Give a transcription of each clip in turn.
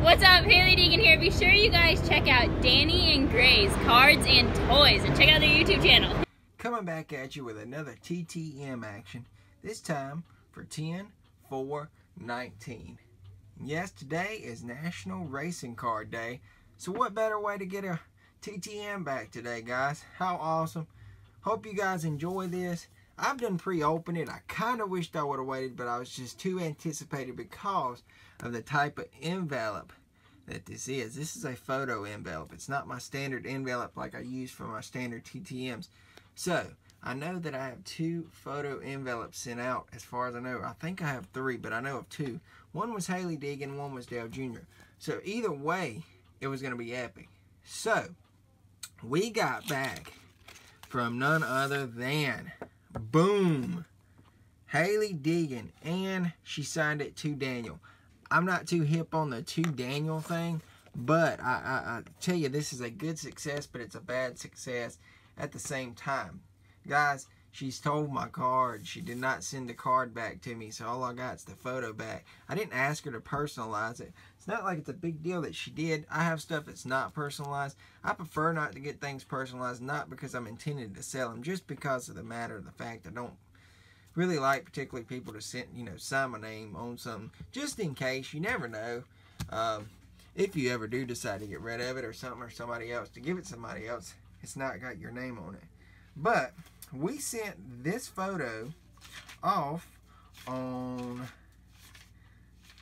What's up, Hailie Deegan here. Be sure you guys check out Danny and Gray's Cards and Toys and check out their YouTube channel. Coming back at you with another TTM action, this time for 10 4 19. Yes, today is National Racing Card Day, so what better way to get a TTM back today, guys? How awesome. Hope you guys enjoy this. I've done pre-open it. I kind of wished I would have waited, but I was just too anticipated because of the type of envelope that this is. This is a photo envelope. It's not my standard envelope like I use for my standard TTMs. So, I know that I have two photo envelopes sent out as far as I know. I think I have three, but I know of two. One was Hailie Deegan, one was Dale Jr. So either way, it was going to be epic. So, we got back from none other than Boom. Hailie Deegan. And she signed it to Daniel. I'm not too hip on the two Daniel thing. But I, I, I tell you, this is a good success, but it's a bad success at the same time. Guys, she's told my card. She did not send the card back to me, so all I got is the photo back. I didn't ask her to personalize it. It's not like it's a big deal that she did. I have stuff that's not personalized. I prefer not to get things personalized, not because I'm intended to sell them, just because of the matter of the fact I don't really like particularly people to send, you know, sign my name on something, just in case. You never know. Um, if you ever do decide to get rid of it or something or somebody else, to give it somebody else, it's not got your name on it. But we sent this photo off on,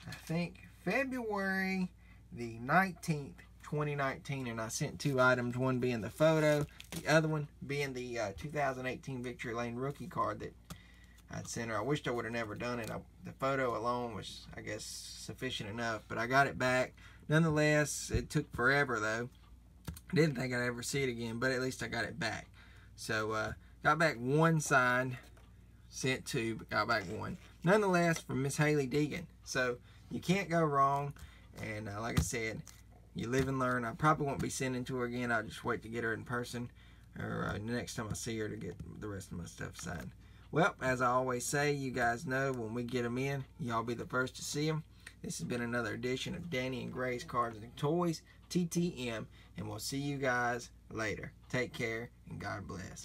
I think, February the 19th, 2019. And I sent two items, one being the photo, the other one being the uh, 2018 Victory Lane rookie card that I'd sent her. I wished I would have never done it. I, the photo alone was, I guess, sufficient enough. But I got it back. Nonetheless, it took forever, though. I didn't think I'd ever see it again, but at least I got it back. So, uh, got back one signed, sent two, but got back one. Nonetheless, from Miss Hailie Deegan. So, you can't go wrong. And uh, like I said, you live and learn. I probably won't be sending to her again. I'll just wait to get her in person or uh, the next time I see her to get the rest of my stuff signed. Well, as I always say, you guys know when we get them in, y'all be the first to see them. This has been another edition of Danny and Gray's Cards and Toys, TTM, and we'll see you guys later. Take care and God bless.